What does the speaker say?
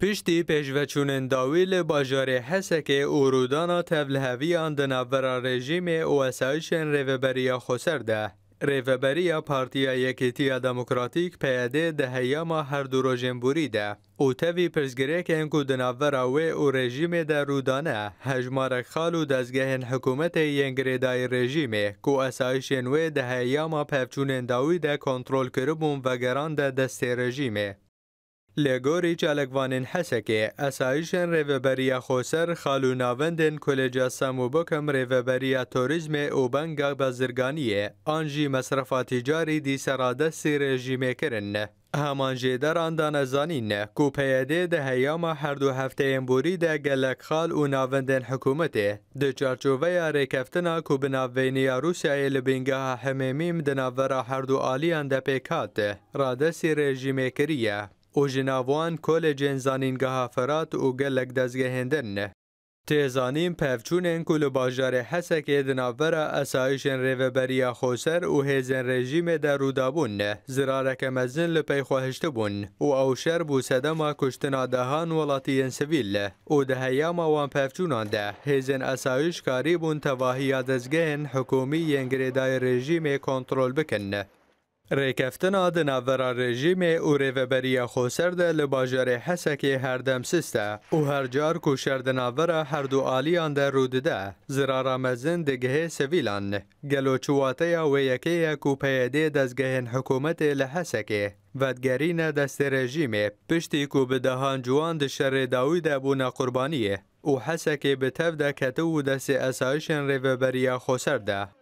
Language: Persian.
پشتی پیشوچونن داوی لباجار حسک او رودانا تبلهوی آن دنابرا رژیم او اسایشن ریوبریا خسر ده. ریوبریا پارتیا یکیتیا دموکراتیک پیاده ده هیاما هر دو روژن بوریده. او تاوی پرزگره که انکو دنابرا و او رژیم ده رودانه هجمارک خالو دزگهن حکومت ینگریدای رژیمه کو اسایشن و ده هیاما پفچونن داوی ده کنترل کربون و گران ده دست رژیمه. لگوری چالکوانین حسکه اسایشن ریوبریا خوسر خالو ناوندن کلجا سمو بکم ریوبریا توریزم او بنگا بازرگانیه آنجی مصرفا تجاری دی سرادستی رژیمه کرن همان جیدران دانزانین کو پیاده ده هیاما هر دو هفته امبوری ده گلک خال و ناوندن حکومته ده چارچوبه ریکفتنا کو بناوینی روسیای لبینگاه حمیمیم دناورا هر دو آلیان ده پیکات رادسی رژیمه کریه او جناوان کل جنزانینگاه فرات و گلک دزگهندن تێزانیم پەفچوونێن و لە باژارێ حەسەکێ دناڤەرە ئەسایشن ڕێڤەبەریە خۆسەر و هێزن ڕێژیمێدا ڕوودابوون زرارەکە مەزن لە پەیخواهشتە بوون و ئەو شەر بوو سەدەما کوشتنا دەهان وڵاتیەن سڤیل و دەهەیاما وان پەفچووناندا هێزن ئەسایش کاری بوون تەواهیا دەستگەهن حکومی یەنگرێدای ریکفتنا د ناورا رژیم او ریوبریا خوسر ده لباجر حسکی هر سسته او هر جار کو شرد ناورا هر دو آلیان ده رود ده زرارا مزن دگه سویلان گلو چواته و یکی کو پیده دزگهن حکومت لحسکی ودگرین دست رژیم پشتی کو به دهان جوان ده شر داوی ده بونا قربانیه او حسکی به تف ده کتو دست اسایشن ده